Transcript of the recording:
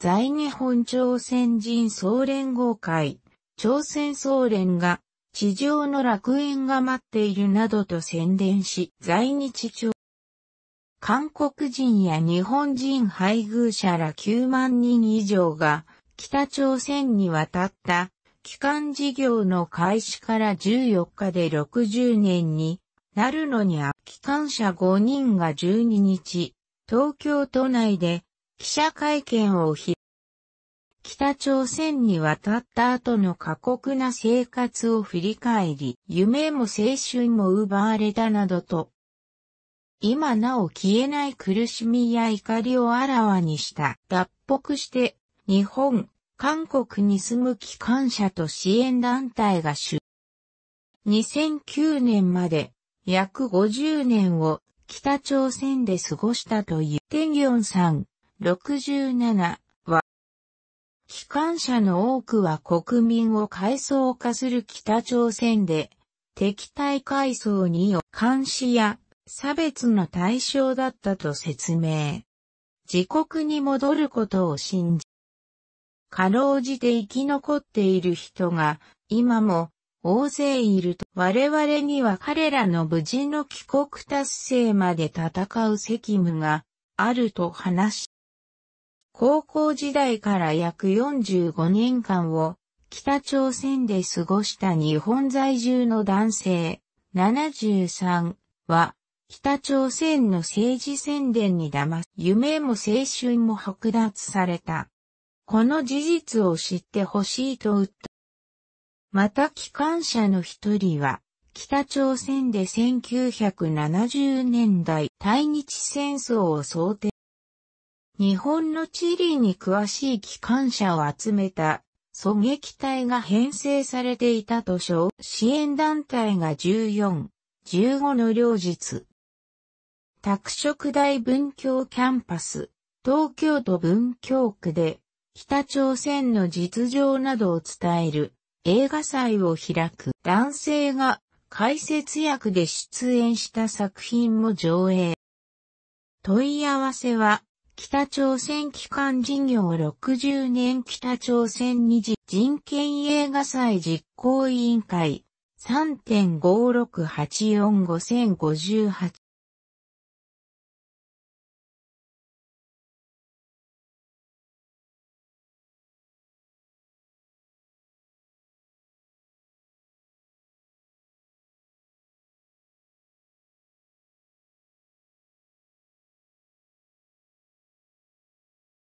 在日本朝鮮人総連合会、朝鮮総連が地上の楽園が待っているなどと宣伝し、在日朝韓国人や日本人配偶者ら9万人以上が北朝鮮に渡った帰還事業の開始から14日で60年になるのに帰還者5人が12日、東京都内で記者会見を開北朝鮮に渡った後の過酷な生活を振り返り、夢も青春も奪われたなどと、今なお消えない苦しみや怒りをあらわにした。脱北して、日本、韓国に住む機関車と支援団体が主。2009年まで約50年を北朝鮮で過ごしたというテギョンさん67は機関車の多くは国民を階層化する北朝鮮で、敵対階層によ監視や差別の対象だったと説明。自国に戻ることを信じ、かろうじて生き残っている人が今も大勢いると我々には彼らの無事の帰国達成まで戦う責務があると話し、高校時代から約45年間を北朝鮮で過ごした日本在住の男性73は北朝鮮の政治宣伝に騙す夢も青春も剥奪された。この事実を知ってほしいと訴った。また機関車の一人は北朝鮮で1970年代対日戦争を想定日本の地理に詳しい機関車を集めた狙撃隊が編成されていたと称、支援団体が14、15の両日。拓殖大文教キャンパス、東京都文京区で、北朝鮮の実情などを伝える映画祭を開く男性が解説役で出演した作品も上映。問い合わせは北朝鮮機関事業60年北朝鮮二次人権映画祭実行委員会3.56845058